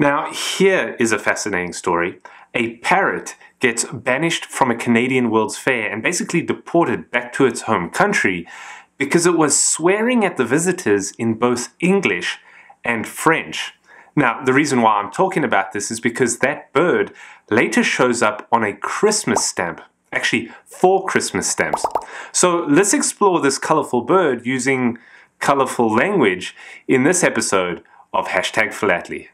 Now, here is a fascinating story. A parrot gets banished from a Canadian World's Fair and basically deported back to its home country because it was swearing at the visitors in both English and French. Now, the reason why I'm talking about this is because that bird later shows up on a Christmas stamp. Actually, four Christmas stamps. So let's explore this colorful bird using colorful language in this episode of Hashtag Philately.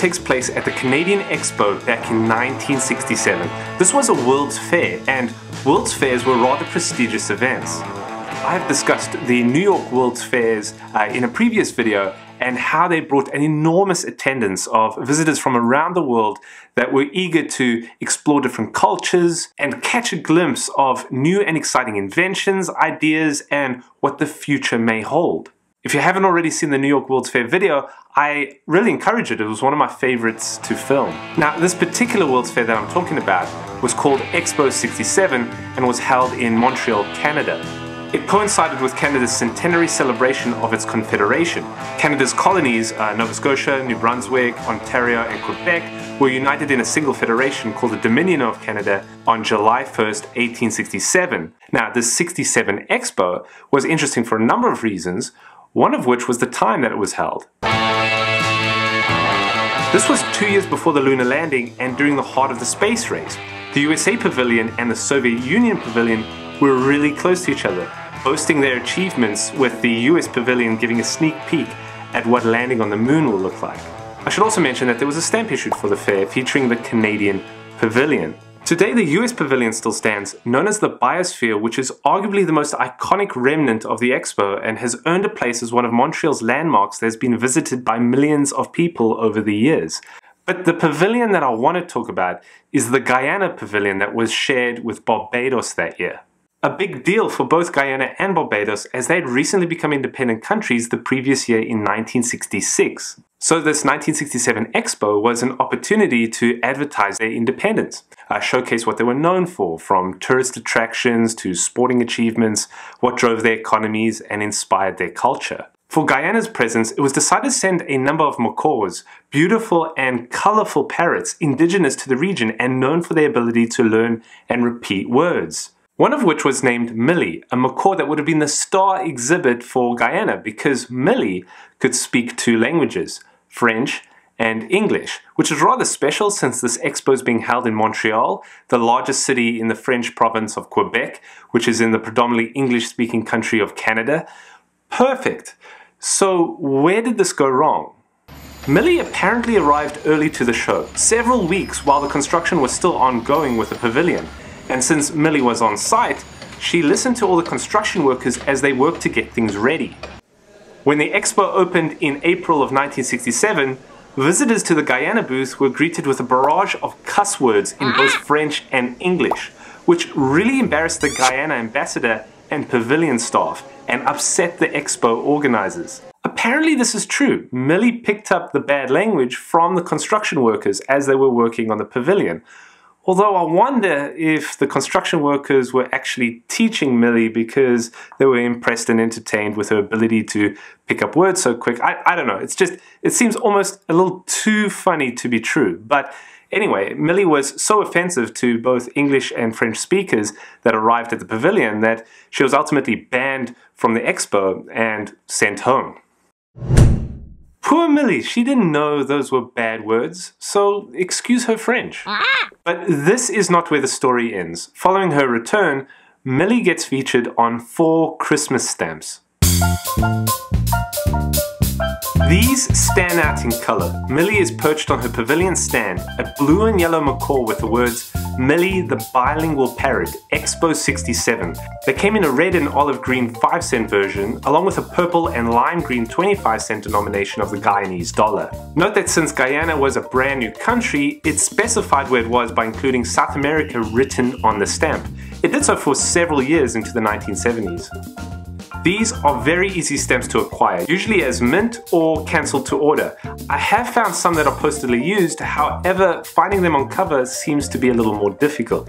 Takes place at the Canadian Expo back in 1967. This was a World's Fair, and World's Fairs were rather prestigious events. I have discussed the New York World's Fairs uh, in a previous video and how they brought an enormous attendance of visitors from around the world that were eager to explore different cultures and catch a glimpse of new and exciting inventions, ideas, and what the future may hold. If you haven't already seen the New York World's Fair video, I really encourage it. It was one of my favorites to film. Now, this particular World's Fair that I'm talking about was called Expo 67 and was held in Montreal, Canada. It coincided with Canada's centenary celebration of its confederation. Canada's colonies, uh, Nova Scotia, New Brunswick, Ontario, and Quebec, were united in a single federation called the Dominion of Canada on July 1st, 1867. Now, this 67 Expo was interesting for a number of reasons one of which was the time that it was held. This was two years before the lunar landing and during the heart of the space race. The USA Pavilion and the Soviet Union Pavilion were really close to each other, boasting their achievements with the US Pavilion giving a sneak peek at what landing on the moon will look like. I should also mention that there was a stamp issued for the fair featuring the Canadian Pavilion. Today, the US Pavilion still stands, known as the Biosphere, which is arguably the most iconic remnant of the expo and has earned a place as one of Montreal's landmarks that has been visited by millions of people over the years. But the pavilion that I want to talk about is the Guyana Pavilion that was shared with Barbados that year. A big deal for both Guyana and Barbados as they had recently become independent countries the previous year in 1966. So this 1967 Expo was an opportunity to advertise their independence, uh, showcase what they were known for, from tourist attractions to sporting achievements, what drove their economies and inspired their culture. For Guyana's presence, it was decided to send a number of macaws, beautiful and colorful parrots indigenous to the region and known for their ability to learn and repeat words one of which was named Millie, a macaw that would have been the star exhibit for Guyana because Millie could speak two languages, French and English, which is rather special since this expo is being held in Montreal, the largest city in the French province of Quebec, which is in the predominantly English speaking country of Canada. Perfect! So, where did this go wrong? Millie apparently arrived early to the show, several weeks while the construction was still ongoing with the pavilion. And since Millie was on site, she listened to all the construction workers as they worked to get things ready. When the expo opened in April of 1967, visitors to the Guyana booth were greeted with a barrage of cuss words in both ah. French and English, which really embarrassed the Guyana ambassador and pavilion staff and upset the expo organizers. Apparently, this is true. Millie picked up the bad language from the construction workers as they were working on the pavilion, Although I wonder if the construction workers were actually teaching Millie because they were impressed and entertained with her ability to pick up words so quick. I, I don't know. It's just, it seems almost a little too funny to be true. But anyway, Millie was so offensive to both English and French speakers that arrived at the pavilion that she was ultimately banned from the expo and sent home. Poor Millie, she didn't know those were bad words, so excuse her French. But this is not where the story ends. Following her return, Millie gets featured on four Christmas stamps. These stand out in color. Millie is perched on her pavilion stand, a blue and yellow macaw with the words Millie the Bilingual Parrot, Expo 67. They came in a red and olive green 5 cent version, along with a purple and lime green 25 cent denomination of the Guyanese dollar. Note that since Guyana was a brand new country, it specified where it was by including South America written on the stamp. It did so for several years into the 1970s. These are very easy stamps to acquire, usually as mint or cancelled to order. I have found some that are postally used, however, finding them on cover seems to be a little more difficult.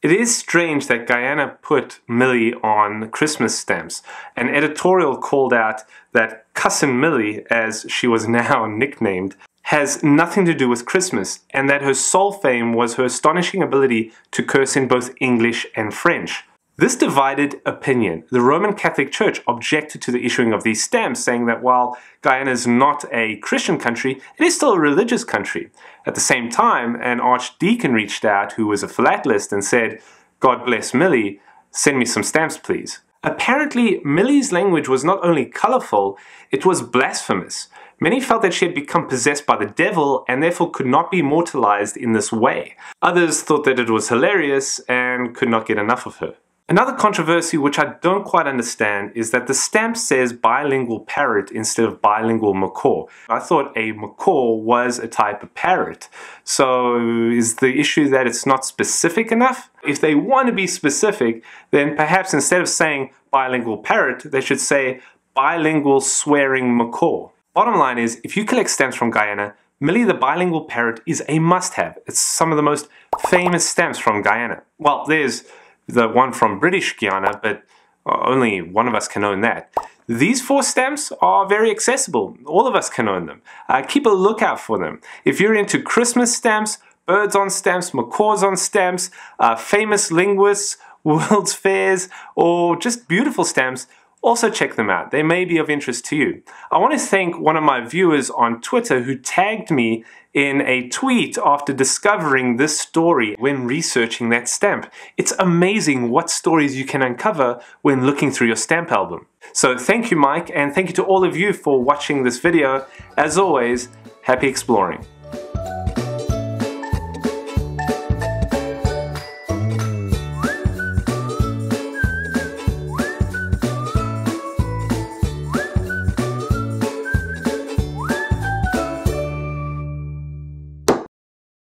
It is strange that Guyana put Millie on Christmas stamps. An editorial called out that Cousin Millie, as she was now nicknamed, has nothing to do with Christmas, and that her sole fame was her astonishing ability to curse in both English and French. This divided opinion. The Roman Catholic Church objected to the issuing of these stamps, saying that while Guyana is not a Christian country, it is still a religious country. At the same time, an archdeacon reached out who was a philatelist and said, God bless Millie, send me some stamps, please. Apparently, Millie's language was not only colorful, it was blasphemous. Many felt that she had become possessed by the devil and therefore could not be immortalized in this way. Others thought that it was hilarious and could not get enough of her. Another controversy which I don't quite understand is that the stamp says bilingual parrot instead of bilingual macaw. I thought a macaw was a type of parrot. So is the issue that it's not specific enough? If they want to be specific, then perhaps instead of saying bilingual parrot, they should say bilingual swearing macaw. Bottom line is, if you collect stamps from Guyana, Millie the bilingual parrot is a must-have. It's some of the most famous stamps from Guyana. Well, there's the one from British Guiana, but only one of us can own that. These four stamps are very accessible. All of us can own them. Uh, keep a lookout for them. If you're into Christmas stamps, birds on stamps, macaws on stamps, uh, famous linguists, world's fairs, or just beautiful stamps, also check them out. They may be of interest to you. I want to thank one of my viewers on Twitter who tagged me in a tweet after discovering this story when researching that stamp. It's amazing what stories you can uncover when looking through your stamp album. So thank you Mike and thank you to all of you for watching this video. As always, happy exploring.